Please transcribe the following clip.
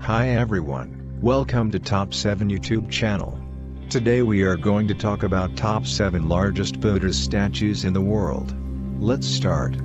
Hi everyone, welcome to Top 7 YouTube channel. Today we are going to talk about top 7 largest Buddhist statues in the world. Let's start.